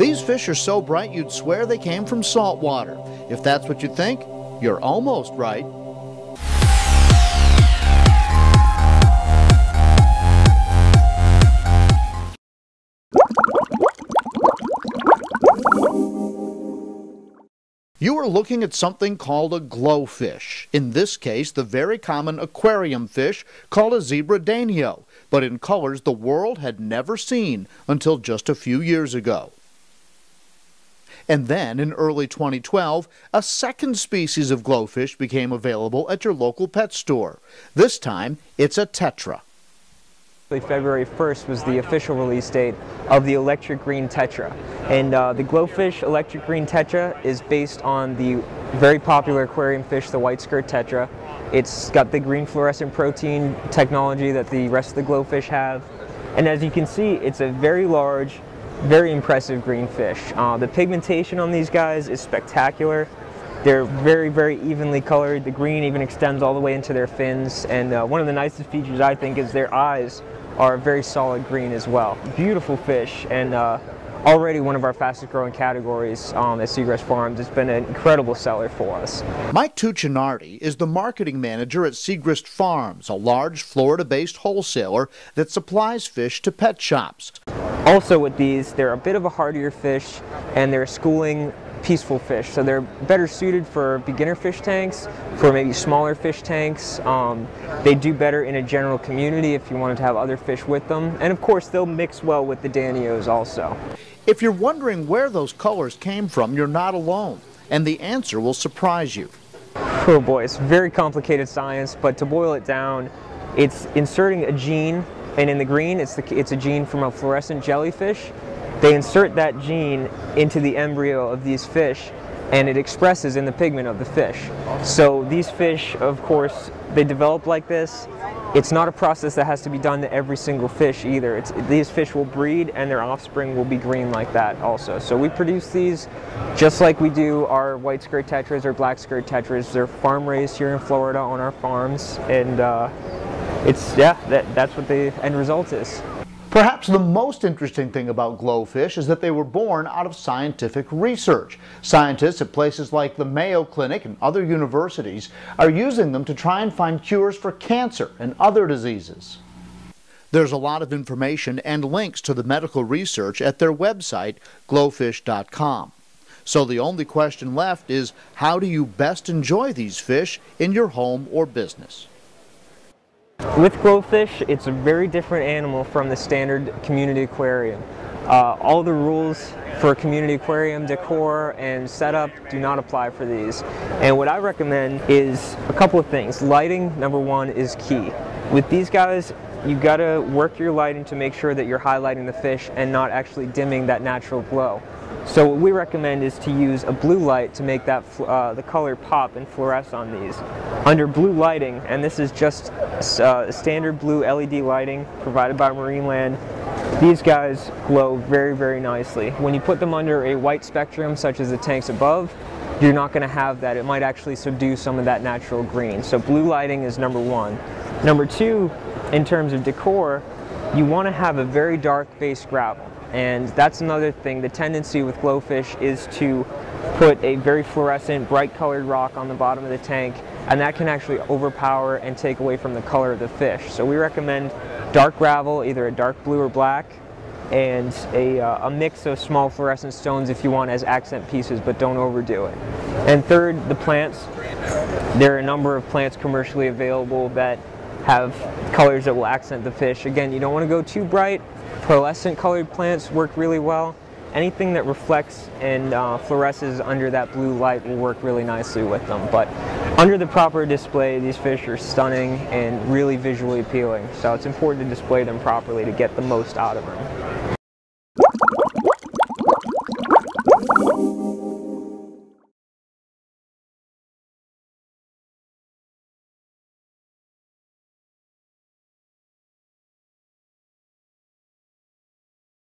These fish are so bright you'd swear they came from salt water. If that's what you think, you're almost right. You are looking at something called a GloFish. In this case, the very common aquarium fish called a zebra danio, but in colors the world had never seen until just a few years ago. And then, in early 2012, a second species of GloFish became available at your local pet store. This time, it's a tetra. February 1st was the official release date of the electric green tetra. And uh, the GloFish electric green tetra is based on the very popular aquarium fish, the white skirt tetra. It's got the green fluorescent protein technology that the rest of the GloFish have. And as you can see, it's a very large, very impressive green fish. Uh, the pigmentation on these guys is spectacular. They're very, very evenly colored. The green even extends all the way into their fins. And uh, one of the nicest features, I think, is their eyes are very solid green as well. Beautiful fish and uh, already one of our fastest growing categories um, at Segrest Farms. It's been an incredible seller for us. Mike Tuccinardi is the marketing manager at Segrest Farms, a large Florida-based wholesaler that supplies fish to pet shops. Also with these, they're a bit of a hardier fish and they're schooling peaceful fish. So they're better suited for beginner fish tanks, for maybe smaller fish tanks. Um, they do better in a general community if you wanted to have other fish with them. And of course, they'll mix well with the Danios also. If you're wondering where those colors came from, you're not alone. And the answer will surprise you. Oh boy, it's very complicated science, but to boil it down, it's inserting a gene, and in the green, it's, the, it's a gene from a fluorescent jellyfish, they insert that gene into the embryo of these fish and it expresses in the pigment of the fish. So these fish, of course, they develop like this. It's not a process that has to be done to every single fish either. It's, these fish will breed and their offspring will be green like that also. So we produce these just like we do our white skirt tetras or black skirt tetras. They're farm raised here in Florida on our farms and uh, it's, yeah, that, that's what the end result is. Perhaps the most interesting thing about GloFish is that they were born out of scientific research. Scientists at places like the Mayo Clinic and other universities are using them to try and find cures for cancer and other diseases. There's a lot of information and links to the medical research at their website, glofish.com. So the only question left is how do you best enjoy these fish in your home or business? With GloFish, it's a very different animal from the standard community aquarium. Uh, all the rules for community aquarium decor and setup do not apply for these. And what I recommend is a couple of things. Lighting, number one, is key. With these guys, you gotta work your lighting to make sure that you're highlighting the fish and not actually dimming that natural glow. So what we recommend is to use a blue light to make that uh, the color pop and fluoresce on these. Under blue lighting, and this is just uh, standard blue LED lighting provided by Marineland, these guys glow very, very nicely. When you put them under a white spectrum, such as the tanks above, you're not going to have that. It might actually subdue some of that natural green. So blue lighting is number one. Number two, in terms of decor, you want to have a very dark base gravel. And that's another thing. The tendency with GloFish is to put a very fluorescent, bright colored rock on the bottom of the tank, and that can actually overpower and take away from the color of the fish. So we recommend dark gravel, either a dark blue or black, and a, uh, a, mix of small fluorescent stones if you want as accent pieces, but don't overdo it. And third, the plants. There are a number of plants commercially available that have colors that will accent the fish. Again, you don't want to go too bright, Pearlescent colored plants work really well. Anything that reflects and uh, fluoresces under that blue light will work really nicely with them. But under the proper display, these fish are stunning and really visually appealing. So it's important to display them properly to get the most out of them.